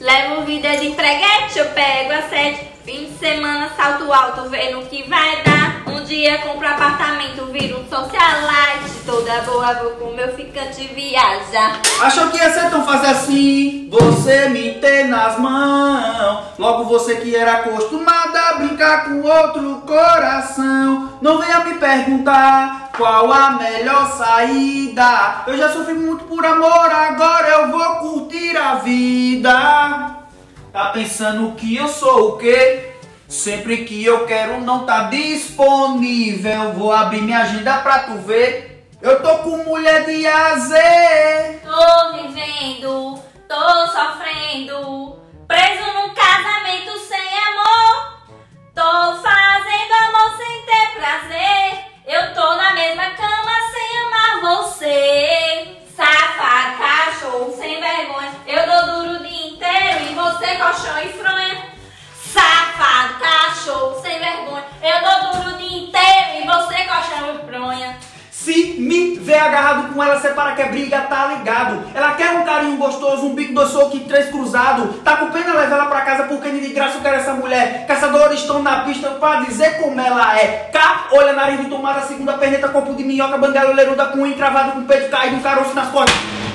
Levo vida de freguete, eu pego a sete. Fim de semana, salto alto, vendo o que vai dar. Um dia compro apartamento, viro um socialite. Toda boa, vou com meu ficante viajar. Achou que ia ser tão fácil assim? Você me ter nas mãos. Logo você que era acostumada a brincar com outro coração. Não venha me perguntar qual a melhor saída. Eu já sofri muito por amor, agora vou curtir a vida. Tá pensando que eu sou o quê? Sempre que eu quero não tá disponível. Vou abrir minha agenda pra tu ver. Eu tô com mulher de azer. Tô vivendo, tô sofrendo. Você colchão e fronha. Safado, cachorro, sem vergonha. Eu dou duro o dia inteiro e você colchão e fronha. Se me vê agarrado com ela, separa que é briga, tá ligado? Ela quer um carinho gostoso, um bico doce soco e três cruzado. Tá com pena, leva ela pra casa porque nem de graça eu quero essa mulher. Caçadores estão na pista pra dizer como ela é. Cá, olha, nariz de tomada, segunda perneta, corpo de minhoca, banguela, oleiruda com um encravado com peito caído, um caroço nas costas.